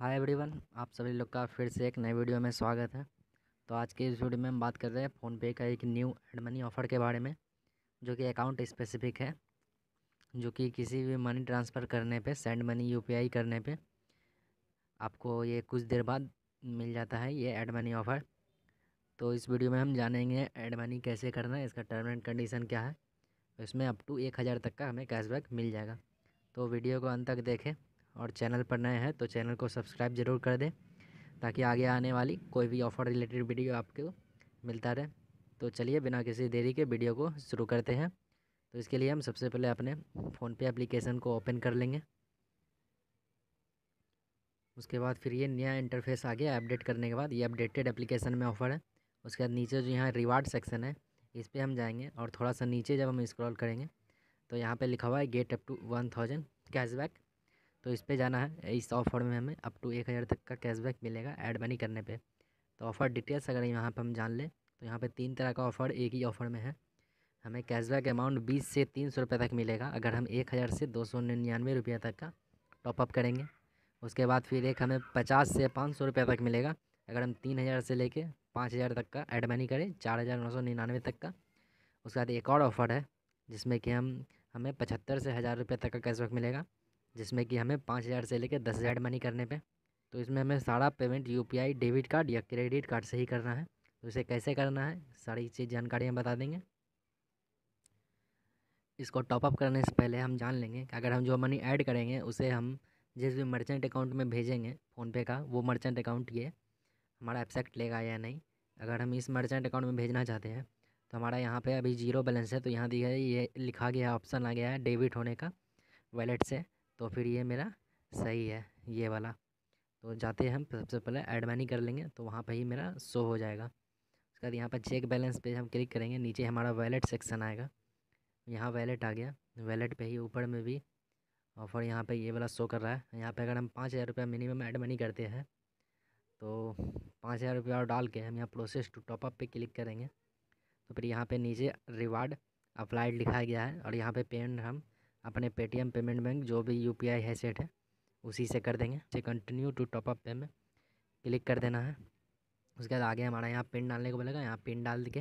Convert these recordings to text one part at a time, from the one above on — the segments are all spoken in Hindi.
हाय एवरीवन आप सभी लोग का फिर से एक नए वीडियो में स्वागत है। तो आज के इस वीडियो में हम बात कर रहे हैं फ़ोनपे का एक न्यू एड मनी ऑफ़र के बारे में, जो कि अकाउंट स्पेसिफिक है, जो कि किसी भी मनी ट्रांसफ़र करने पे सेंड मनी यूपीआई करने पे आपको ये कुछ देर बाद मिल जाता है ये एड मनी ऑफ़र। तो इस वीडियो में हम जानेंगे एड मनी कैसे करना है, इसका टर्म एंड कंडीशन क्या है, इसमें अप टू एक हज़ार तक का हमें कैशबैक मिल जाएगा। तो वीडियो को अंत तक देखें। और चैनल पर नए हैं तो चैनल को सब्सक्राइब ज़रूर कर दें ताकि आगे आने वाली कोई भी ऑफ़र रिलेटेड वीडियो आपको मिलता रहे। तो चलिए बिना किसी देरी के वीडियो को शुरू करते हैं। तो इसके लिए हम सबसे पहले अपने फ़ोनपे एप्लीकेशन को ओपन कर लेंगे। उसके बाद फिर ये नया इंटरफेस आ गया अपडेट करने के बाद। ये अपडेटेड एप्लीकेशन में ऑफ़र है। उसके बाद नीचे जो यहाँ रिवार्ड सेक्शन है, इस पर हम जाएँगे और थोड़ा सा नीचे जब हम स्क्रॉल करेंगे तो यहाँ पे लिखा हुआ है get up to one thousand cashback. तो इस पर जाना है। इस ऑफ़र में हमें अप टू एक हज़ार तक का कैशबैक मिलेगा ऐड मनी करने पे। तो ऑफ़र डिटेल्स अगर यहाँ पर हम जान लें तो यहाँ पे तीन तरह का ऑफ़र एक ही ऑफ़र में है। हमें कैशबैक अमाउंट बीस से तीन सौ रुपये तक मिलेगा अगर हम एक हज़ार से दो सौ निन्यानवे रुपये तक का टॉपअप करेंगे। उसके बाद फिर एक हमें पचास से पाँच सौ रुपये तक मिलेगा अगर हम तीन हज़ार से लेके पाँच हज़ार तक का ऐड मनी करें, चार हज़ार नौ सौ निन्यानवे तक का। उसके बाद एक और ऑफ़र है, जिसमें कि हम, हमें पचहत्तर से हज़ार रुपये तक का कैशबैक मिलेगा। जिसमें कि हमें पाँच हज़ार से लेकर दस हज़ार मनी करने पे। तो इसमें हमें सारा पेमेंट यूपीआई डेबिट कार्ड या क्रेडिट कार्ड से ही करना है। तो इसे कैसे करना है? सारी चीज़ जानकारी हम बता देंगे। इसको टॉपअप करने से पहले हम जान लेंगे कि अगर हम जो मनी ऐड करेंगे, उसे हम जिस भी मर्चेंट अकाउंट में भेजेंगे, फ़ोनपे का, वो मर्चेंट अकाउंट ये हमारा एक्सेप्ट लेगा या नहीं। अगर हम इस मर्चेंट अकाउंट में भेजना चाहते हैं तो हमारा यहाँ पे अभी ज़ीरो बैलेंस है तो यहाँ दिया, ये लिखा गया ऑप्शन आ गया है डेबिट होने का वैलेट से। तो फिर ये मेरा सही है, ये वाला। तो जाते हैं हम, सबसे पहले ऐड मनी कर लेंगे तो वहाँ पर ही मेरा शो हो जाएगा। उसके बाद यहाँ पर चेक बैलेंस पे हम क्लिक करेंगे, नीचे हमारा वैलेट सेक्शन आएगा। यहाँ वैलेट आ गया वैलेट पे ही ऊपर में भी ऑफ़र यहाँ पे ये वाला शो कर रहा है। यहाँ पे अगर हम पाँच हज़ार रुपया मिनिमम ऐड मनी करते हैं तो पाँच हज़ार रुपया और डाल के हम यहाँ प्रोसेस टू टॉपअप पे क्लिक करेंगे। तो फिर यहाँ पे नीचे रिवार्ड अप्लाइड लिखा गया है, और यहाँ पे पेमेंट हम अपने पेटीएम पेमेंट बैंक जो भी यू है सेट है, उसी से कर देंगे। से कंटिन्यू टू टॉपअप पे में क्लिक कर देना है। उसके बाद आगे हमारा यहाँ पिन डालने को बोलेगा यहाँ पिन डाल के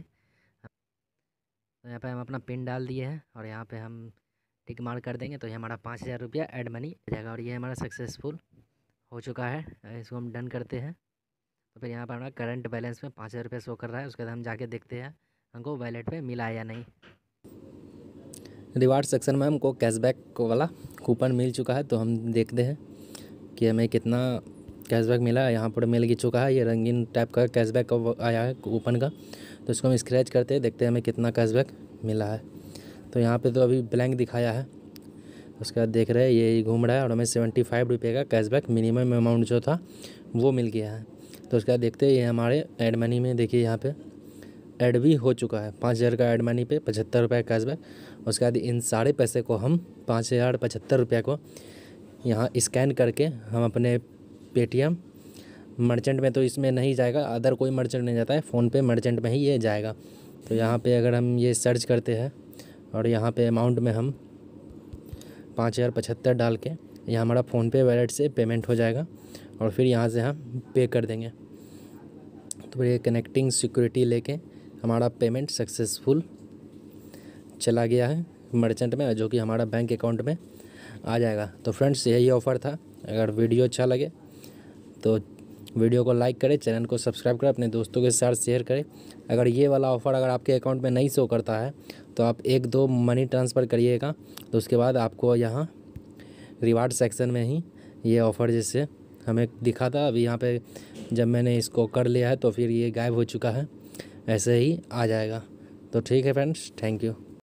तो यहाँ पे हम अपना पिन डाल दिए हैं और यहाँ पे हम टिक मार कर देंगे। तो ये हमारा पाँच हज़ार रुपया एड मनी जाएगा और ये हमारा सक्सेसफुल हो चुका है। इसको हम डन करते हैं। तो फिर यहाँ पर हमारा करंट बैलेंस में पाँच हज़ार रुपया शो कर रहा है। उसके बाद हम जाके देखते हैं, हमको वैलेट पे मिला या नहीं। रिवार्ड सेक्शन में हमको कैशबैक वाला कूपन मिल चुका है तो हम देखते हैं कि हमें कितना कैशबैक मिला है। यहाँ पर मिल चुका है, ये रंगीन टाइप का कैशबैक आया है कूपन का। तो इसको हम स्क्रैच करते हैं, देखते हैं हमें कितना कैशबैक मिला है। तो यहाँ पे तो अभी ब्लैंक दिखाया है। उसके बाद देख रहे हैं, ये घूम रहा है और हमें सेवेंटी फाइव रुपये का कैशबैक मिनिमम अमाउंट जो था, वो मिल गया है। तो उसके बाद देखते हैं, ये हमारे एड मनी में, देखिए यहाँ पे ऐड भी हो चुका है। पाँच हज़ार का एड मनी पे पचहत्तर रुपये कैशबैक उसके बाद इन सारे पैसे को हम पाँच हज़ार पचहत्तर रुपये को यहाँ स्कैन करके हम अपने पेटीएम मर्चेंट में तो इसमें नहीं जाएगा, अदर कोई मर्चेंट नहीं जाता है फ़ोन पे मर्चेंट में ही ये जाएगा। तो यहाँ पे अगर हम ये सर्च करते हैं और यहाँ पे अमाउंट में हम पाँच हज़ार पचहत्तर डाल के यहाँ हमारा फ़ोन पे वैलेट से पेमेंट हो जाएगा और फिर यहाँ से हम पे कर देंगे। तो फिर ये कनेक्टिंग सिक्योरिटी लेके हमारा पेमेंट सक्सेसफुल चला गया है मर्चेंट में, जो कि हमारा बैंक अकाउंट में आ जाएगा। तो फ्रेंड्स, यही ऑफ़र था। अगर वीडियो अच्छा लगे तो वीडियो को लाइक करें, चैनल को सब्सक्राइब करें, अपने दोस्तों के साथ शेयर करें। अगर ये वाला ऑफ़र अगर आपके अकाउंट में नहीं शो करता है तो आप एक दो मनी ट्रांसफ़र करिएगा तो उसके बाद आपको यहाँ रिवार्ड सेक्शन में ही ये ऑफ़र जैसे हमें दिखा था। अभी यहाँ पे जब मैंने इसको कर लिया है तो फिर ये गायब हो चुका है, ऐसे ही आ जाएगा। तो ठीक है फ्रेंड्स, थैंक यू।